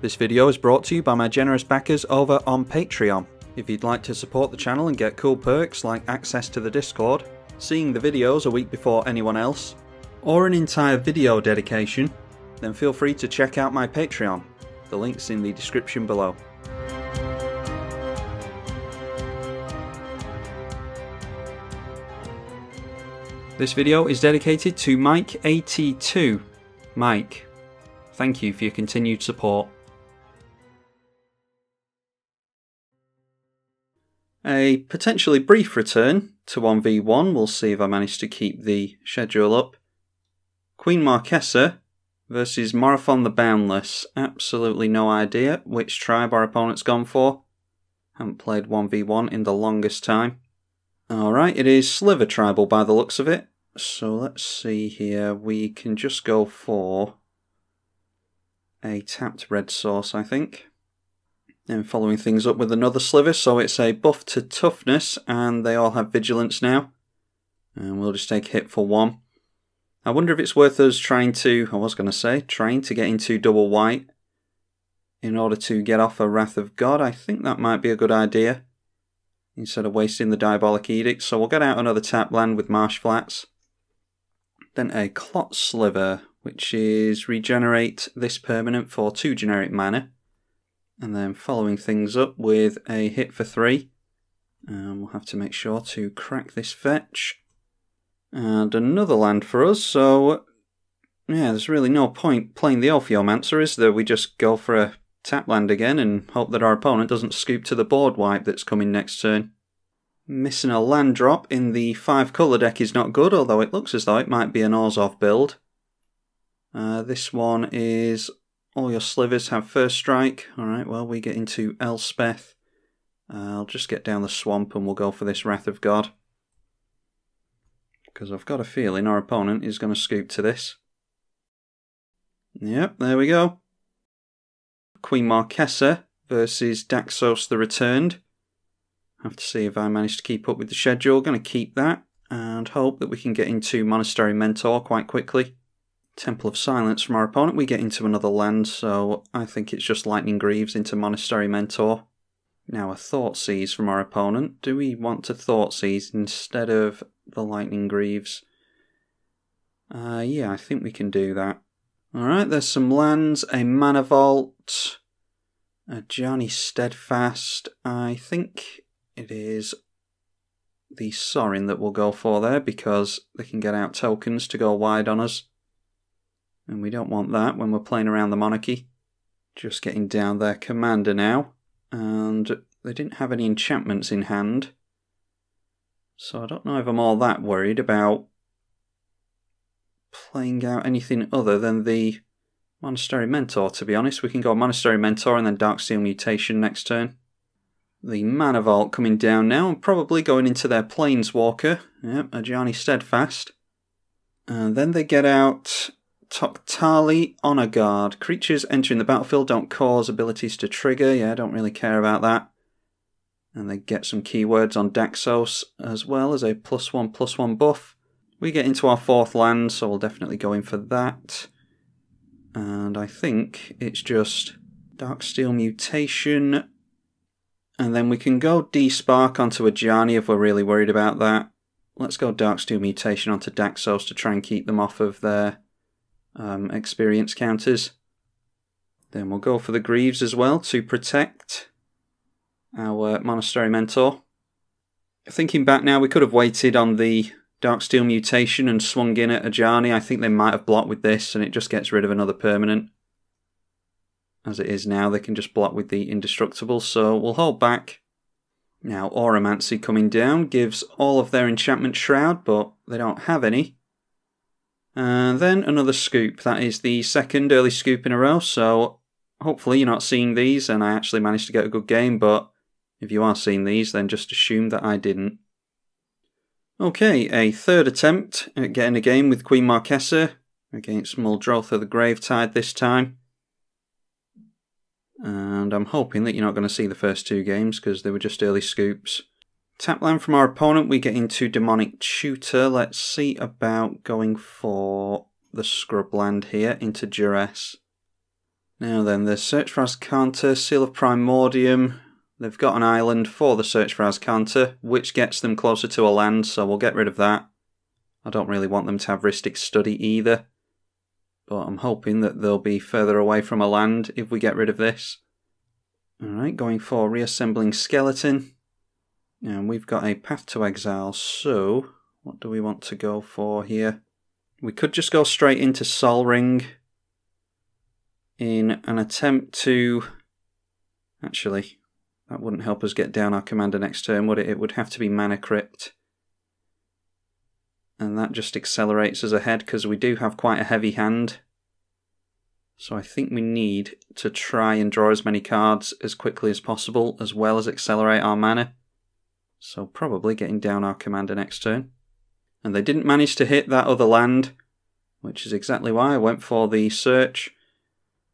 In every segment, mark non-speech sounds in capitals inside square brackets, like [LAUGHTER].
This video is brought to you by my generous backers over on Patreon. If you'd like to support the channel and get cool perks like access to the Discord, seeing the videos a week before anyone else, or an entire video dedication, then feel free to check out my Patreon. The link's in the description below. This video is dedicated to Mike82. Mike, thank you for your continued support. A potentially brief return to 1v1. We'll see if I manage to keep the schedule up. Queen Marchesa versus Morophon the Boundless. Absolutely no idea which tribe our opponent's gone for. Haven't played 1v1 in the longest time. Alright, it is Sliver Tribal by the looks of it. So let's see here. We can just go for a tapped red source, I think. Then following things up with another sliver, so it's a buff to toughness, and they all have vigilance now. And we'll just take hit for one. I wonder if it's worth us trying to, I was going to say, trying to get into double white in order to get off a Wrath of God. I think that might be a good idea instead of wasting the Diabolic Edict. So we'll get out another tap land with Marsh Flats. Then a Clot Sliver, which is regenerate this permanent for two generic mana. And then following things up with a hit for three. And we'll have to make sure to crack this fetch. And another land for us, so yeah, there's really no point playing the Ophiomancer, is there? We just go for a tap land again and hope that our opponent doesn't scoop to the board wipe that's coming next turn. Missing a land drop in the five colour deck is not good, although it looks as though it might be an Orzhov build. Uh, this one is all your slivers have first strike. Alright, well, we get into Elspeth. Uh, I'll just get down the swamp and we'll go for this Wrath of God. Because I've got a feeling our opponent is going to scoop to this. Yep, there we go. Queen Marchesa versus Daxos the Returned. Have to see if I manage to keep up with the schedule. Going to keep that and hope that we can get into Monastery Mentor quite quickly. Temple of Silence from our opponent. We get into another land, so I think it's just Lightning Greaves into Monastery Mentor. Now a Thoughtseize from our opponent. Do we want to Thoughtseize instead of the Lightning Greaves? Uh, yeah, I think we can do that. Alright, there's some lands, a Mana Vault, a Ajani Steadfast. I think it is the Sorin that we'll go for there because they can get out tokens to go wide on us. And we don't want that when we're playing around the monarchy. Just getting down their commander now. And they didn't have any enchantments in hand. So I don't know if I'm all that worried about playing out anything other than the Monastery Mentor, to be honest. We can go Monastery Mentor and then Darksteel Mutation next turn. The Mana Vault coming down now and probably going into their Planeswalker. Yep, Ajani Steadfast. And then they get out Tocatli Honor Guard. Creatures entering the battlefield don't cause abilities to trigger. Yeah, I don't really care about that. And they get some keywords on Daxos as well as a plus one plus one buff. We get into our fourth land, so we'll definitely go in for that. And I think it's just Darksteel Mutation. And then we can go Despark onto a Ajani if we're really worried about that. Let's go Darksteel Mutation onto Daxos to try and keep them off of their um, experience counters. Then we'll go for the Greaves as well to protect our Monastery Mentor. Thinking back now, we could have waited on the Darksteel Mutation and swung in at Ajani. I think they might have blocked with this and it just gets rid of another permanent. As it is now, they can just block with the Indestructible, so we'll hold back. Now, Auramancy coming down gives all of their Enchantment Shroud, but they don't have any. And then another scoop. That is the second early scoop in a row, so hopefully you're not seeing these and I actually managed to get a good game, but if you are seeing these, then just assume that I didn't. Okay, a third attempt at getting a game with Queen Marchesa against Muldrotha the Gravetide this time. And I'm hoping that you're not going to see the first two games because they were just early scoops. Tap land from our opponent, we get into Demonic Tutor. Let's see about going for the Scrubland here into Duress. Now then, the Search for Azcanta, Seal of Primordium. They've got an island for the Search for Azcanta, which gets them closer to a land, so we'll get rid of that. I don't really want them to have Rhystic Study either. But I'm hoping that they'll be further away from a land if we get rid of this. Alright, going for reassembling skeleton. And we've got a path to exile, so what do we want to go for here? We could just go straight into Sol Ring in an attempt to... Actually, that wouldn't help us get down our commander next turn, would it? It would have to be Mana Crypt. And that just accelerates us ahead because we do have quite a heavy hand. So I think we need to try and draw as many cards as quickly as possible, as well as accelerate our mana. So probably getting down our commander next turn. And they didn't manage to hit that other land, which is exactly why I went for the search.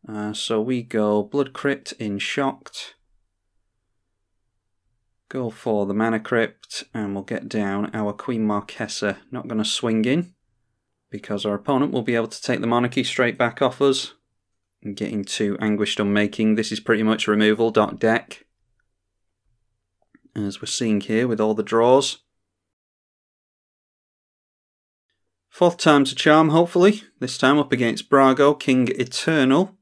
Uh, so we go Blood Crypt in Shocked. Go for the Mana Crypt, and we'll get down our Queen Marchesa. Not going to swing in, because our opponent will be able to take the Monarchy straight back off us. And getting to Anguished Unmaking, this is pretty much removal dot deck. As we're seeing here with all the draws. Fourth time's a charm, hopefully. This time up against Brago, King Eternal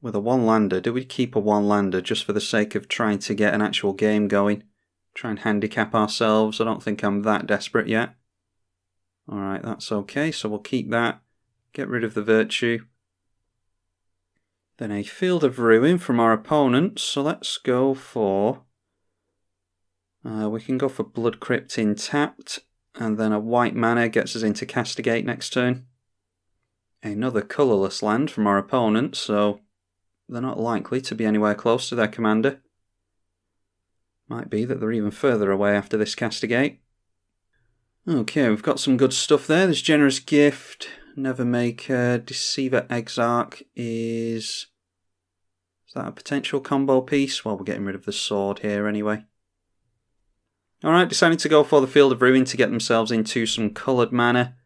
with a one lander. Do we keep a one lander just for the sake of trying to get an actual game going? Try and handicap ourselves. I don't think I'm that desperate yet. Alright, that's okay. So we'll keep that. Get rid of the virtue. Then a Field of Ruin from our opponent. So let's go for... Uh, we can go for Blood Crypt in tapped. And then a white mana gets us into Castigate next turn. Another colourless land from our opponent. So they're not likely to be anywhere close to their commander. Might be that they're even further away after this castigate. Okay, we've got some good stuff there. There's Generous Gift, Nevermaker, Deceiver Exarch is... Is that a potential combo piece? Well, we're getting rid of the sword here anyway. Alright, deciding to go for the Field of Ruin to get themselves into some coloured mana.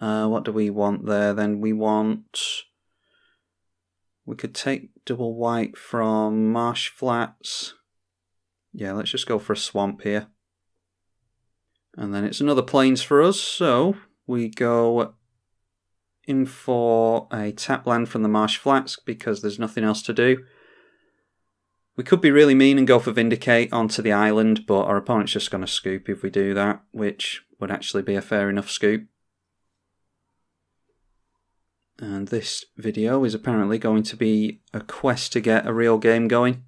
Uh, what do we want there then? We want we could take double white from Marsh Flats. Yeah, let's just go for a swamp here. And then it's another plains for us, so we go in for a tap land from the Marsh Flats because there's nothing else to do. We could be really mean and go for Vindicate onto the island, but our opponent's just going to scoop if we do that, which would actually be a fair enough scoop. And this video is apparently going to be a quest to get a real game going.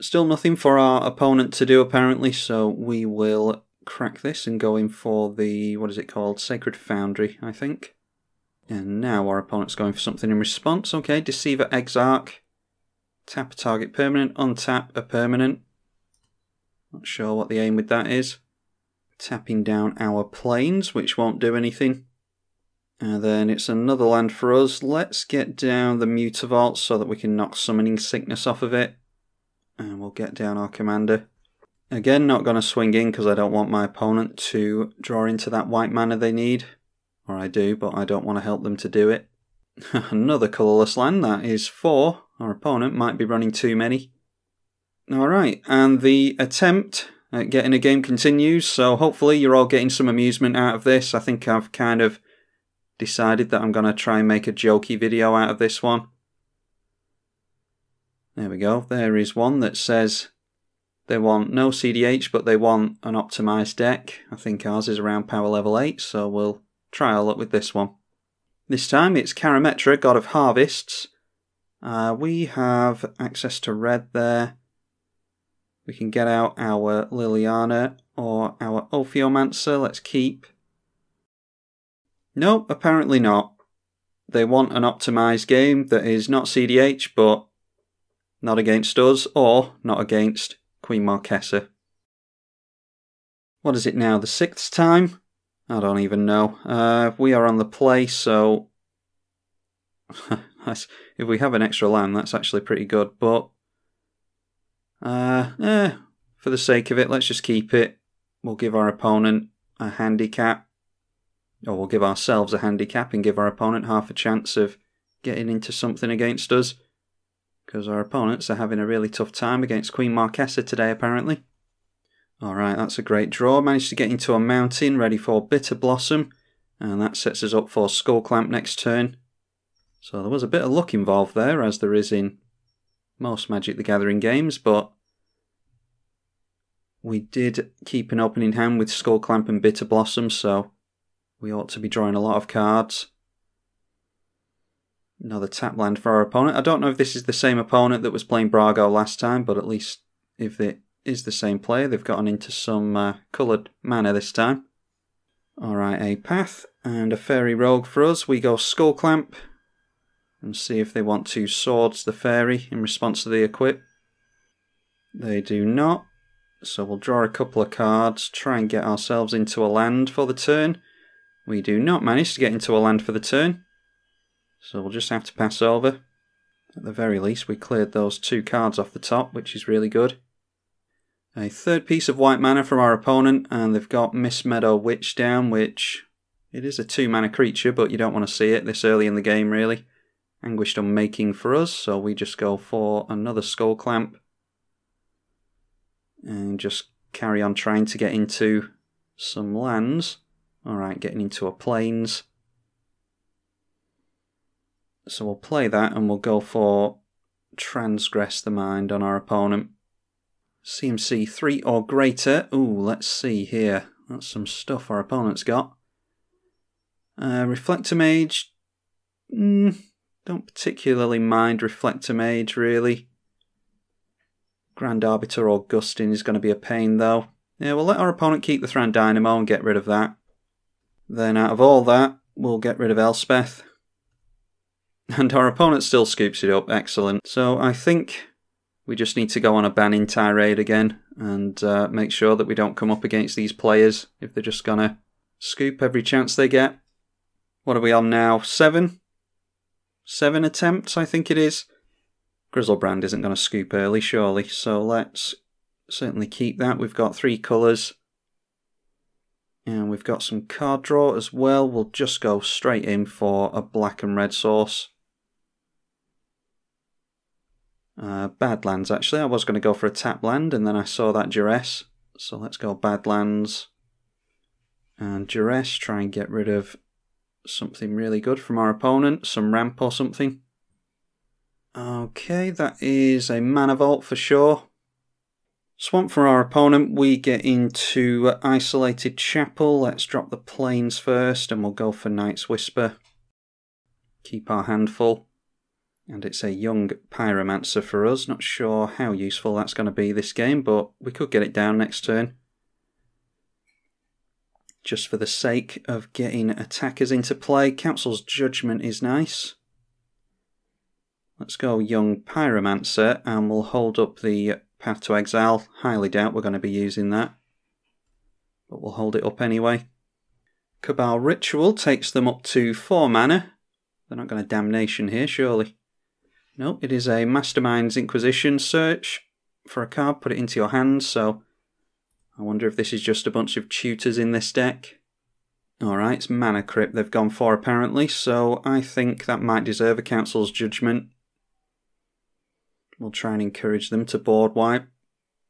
Still nothing for our opponent to do apparently, so we will crack this and go in for the, what is it called, Sacred Foundry, I think. And now our opponent's going for something in response. Okay, Deceiver Exarch. Tap a target permanent, untap a permanent. Not sure what the aim with that is. Tapping down our planes, which won't do anything. And then it's another land for us. Let's get down the Mutavault so that we can knock Summoning Sickness off of it. And we'll get down our commander. Again, not going to swing in because I don't want my opponent to draw into that white mana they need. Or I do, but I don't want to help them to do it. [LAUGHS] another colourless land, that is four. Our opponent might be running too many. Alright, and the attempt at getting a game continues, so hopefully you're all getting some amusement out of this. I think I've kind of decided that I'm going to try and make a jokey video out of this one. There we go. There is one that says they want no CDH, but they want an optimized deck. I think ours is around power level 8, so we'll try our luck with this one. This time it's Karametra, God of Harvests. Uh, we have access to red there. We can get out our Liliana or our Ophiomancer. Let's keep. No, apparently not. They want an optimized game that is not CDH, but not against us, or not against Queen Marchesa. What is it now, the sixth time? I don't even know. Uh, we are on the play, so [LAUGHS] if we have an extra land, that's actually pretty good. But uh, eh, for the sake of it, let's just keep it. We'll give our opponent a handicap or we'll give ourselves a handicap and give our opponent half a chance of getting into something against us. Because our opponents are having a really tough time against Queen Marchesa today, apparently. Alright, that's a great draw. Managed to get into a mountain, ready for Bitterblossom. And that sets us up for Skullclamp next turn. So there was a bit of luck involved there, as there is in most Magic the Gathering games, but we did keep an opening hand with Skullclamp and Bitterblossom, so we ought to be drawing a lot of cards. Another tap land for our opponent. I don't know if this is the same opponent that was playing Brago last time, but at least if it is the same player, they've gotten into some uh, coloured mana this time. Alright, a path and a fairy rogue for us. We go Skullclamp and see if they want to swords the fairy in response to the equip. They do not. So we'll draw a couple of cards, try and get ourselves into a land for the turn. We do not manage to get into a land for the turn. So we'll just have to pass over. At the very least, we cleared those two cards off the top, which is really good. A third piece of white mana from our opponent, and they've got Miss Meadow Witch down, which it is a two mana creature, but you don't want to see it this early in the game, really. Anguished Unmaking for us, so we just go for another Skullclamp. And just carry on trying to get into some lands. Alright, getting into a plains. So we'll play that and we'll go for transgress the mind on our opponent. CMC 3 or greater. Ooh, let's see here. That's some stuff our opponent's got. Uh, Reflector Mage. Mm, don't particularly mind Reflector Mage, really. Grand Arbiter Augustin is going to be a pain, though. Yeah, we'll let our opponent keep the Thran Dynamo and get rid of that. Then out of all that, we'll get rid of Elspeth. And our opponent still scoops it up. Excellent. So I think we just need to go on a banning tirade again and uh, make sure that we don't come up against these players if they're just going to scoop every chance they get. What are we on now? Seven? Seven attempts, I think it is. Griselbrand isn't going to scoop early, surely. So let's certainly keep that. We've got three colours. And we've got some card draw as well. We'll just go straight in for a black and red source. Uh, Badlands, actually. I was going to go for a tap land, and then I saw that Duress. So let's go Badlands and Duress. Try and get rid of something really good from our opponent. Some ramp or something. Okay, that is a mana vault for sure. Swamp for our opponent, we get into Isolated Chapel. Let's drop the planes first, and we'll go for Night's Whisper. Keep our hand full. And it's a young Pyromancer for us. Not sure how useful that's going to be this game, but we could get it down next turn. Just for the sake of getting attackers into play. Council's Judgment is nice. Let's go young Pyromancer and we'll hold up the Path to Exile. Highly doubt we're going to be using that. But we'll hold it up anyway. Cabal Ritual takes them up to 4 mana. They're not going to Damnation here, surely. No, it is a Mastermind's Acquisition search for a card, put it into your hands, so I wonder if this is just a bunch of tutors in this deck. Alright, it's Mana Crypt they've gone for apparently, so I think that might deserve a Council's Judgment. We'll try and encourage them to board wipe.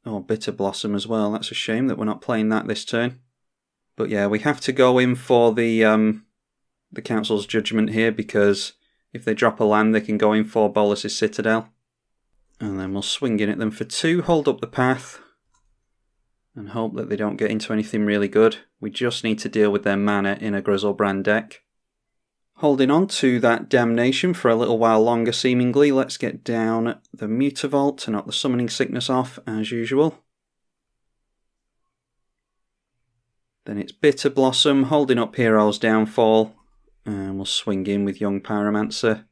Or Bitterblossom as well, that's a shame that we're not playing that this turn. But yeah, we have to go in for the um, the Council's Judgment here because if they drop a land, they can go in for Bolas's Citadel. And then we'll swing in at them for two, hold up the path, and hope that they don't get into anything really good. We just need to deal with their mana in a Griselbrand deck. Holding on to that damnation for a little while longer seemingly, let's get down the Mutavault to knock the Summoning Sickness off as usual. Then it's Bitterblossom, holding up Hero's Downfall, and we'll swing in with Young Pyromancer.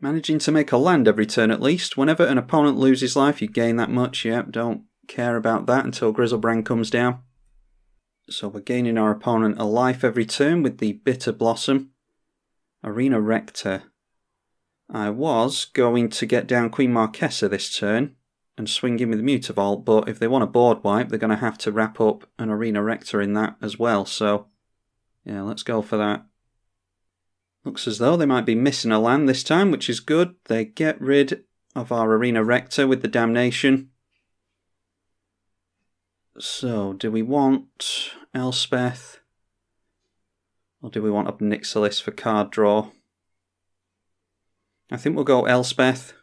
Managing to make a land every turn at least. Whenever an opponent loses life, you gain that much. Yep, don't care about that until Griselbrand comes down. So we're gaining our opponent a life every turn with the Bitterblossom. Arena Rector. I was going to get down Queen Marchesa this turn and swing in with the Mutavault, but if they want a board wipe, they're going to have to wrap up an Arena Rector in that as well. So, yeah, let's go for that. Looks as though they might be missing a land this time, which is good. They get rid of our Arena Rector with the Damnation. So, do we want Elspeth? Or do we want Ob Nixilis for card draw? I think we'll go Elspeth.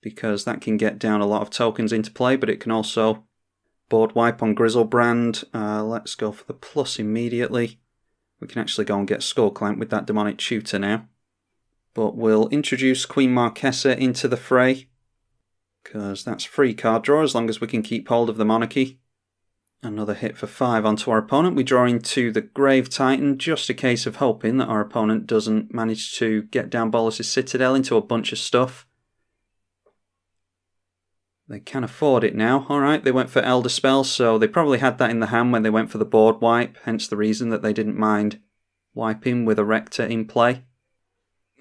Because that can get down a lot of tokens into play, but it can also board wipe on Griselbrand. Uh, let's go for the plus immediately. We can actually go and get Skullclamp with that Demonic Tutor now. But we'll introduce Queen Marchesa into the fray. Because that's free card draw as long as we can keep hold of the Monarchy. Another hit for 5 onto our opponent. We draw into the Grave Titan, just a case of hoping that our opponent doesn't manage to get down Bolas's Citadel into a bunch of stuff. They can afford it now. Alright, they went for Elderspell, so they probably had that in the hand when they went for the board wipe, hence the reason that they didn't mind wiping with a Rector in play.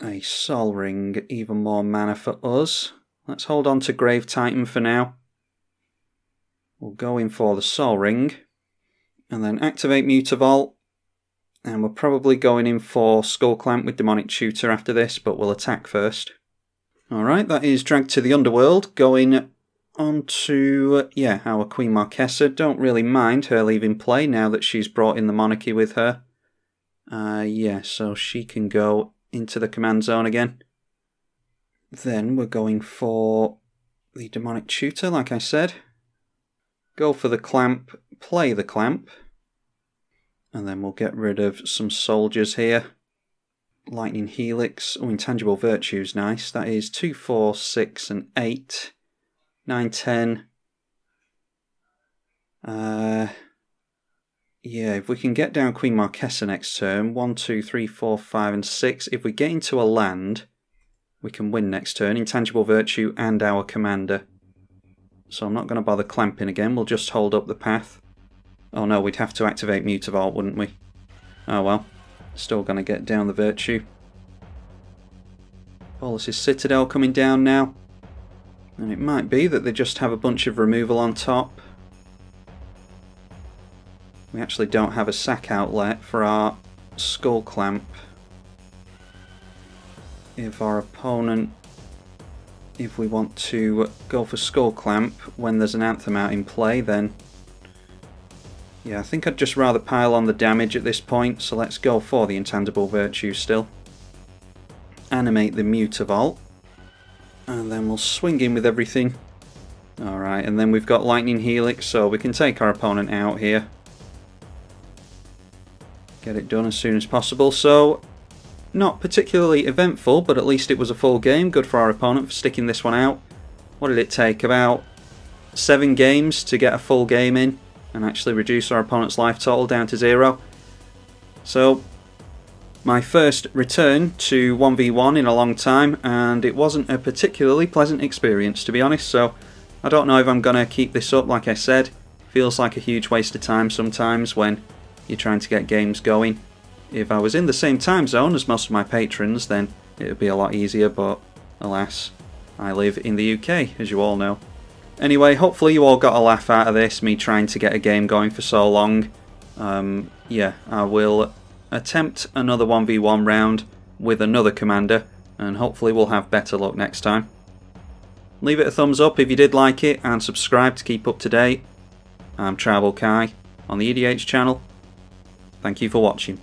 A Sol Ring, even more mana for us. Let's hold on to Grave Titan for now. We'll go in for the Sol Ring and then activate Mutavault. And we're probably going in for Skullclamp with Demonic Tutor after this, but we'll attack first. Alright, that is dragged to the Underworld, going on to, yeah, our Queen Marchesa. Don't really mind her leaving play now that she's brought in the Monarchy with her. Uh, yeah, so she can go into the command zone again. Then we're going for the Demonic Tutor, like I said. Go for the clamp, play the clamp. And then we'll get rid of some soldiers here. Lightning Helix. Oh, Intangible Virtue's nice. That is 2, 4, 6, and 8. 9, 10. Uh, yeah, if we can get down Queen Marchesa next turn, 1, 2, 3, 4, 5, and 6. If we get into a land, we can win next turn. Intangible Virtue and our Commander. So I'm not going to bother clamping again, we'll just hold up the path. Oh no, we'd have to activate Mutavault, wouldn't we? Oh well, still going to get down the Virtue. Bolas's Citadel coming down now. And it might be that they just have a bunch of removal on top. We actually don't have a sack outlet for our Skullclamp. If our opponent if we want to go for Skullclamp when there's an Anthem out in play, then yeah, I think I'd just rather pile on the damage at this point, so let's go for the Intangible Virtue still. Animate the Mutavault, and then we'll swing in with everything. Alright, and then we've got Lightning Helix, so we can take our opponent out here. Get it done as soon as possible. So not particularly eventful, but at least it was a full game. Good for our opponent for sticking this one out. What did it take? About seven games to get a full game in and actually reduce our opponent's life total down to zero. So, my first return to 1v1 in a long time, and it wasn't a particularly pleasant experience to be honest, so I don't know if I'm going to keep this up like I said. Feels like a huge waste of time sometimes when you're trying to get games going. If I was in the same time zone as most of my patrons, then it would be a lot easier, but alas, I live in the UK, as you all know. Anyway, hopefully you all got a laugh out of this, me trying to get a game going for so long. Um, yeah, I will attempt another 1v1 round with another commander, and hopefully we'll have better luck next time. Leave it a thumbs up if you did like it, and subscribe to keep up to date. I'm Tribalkai on the EDH channel. Thank you for watching.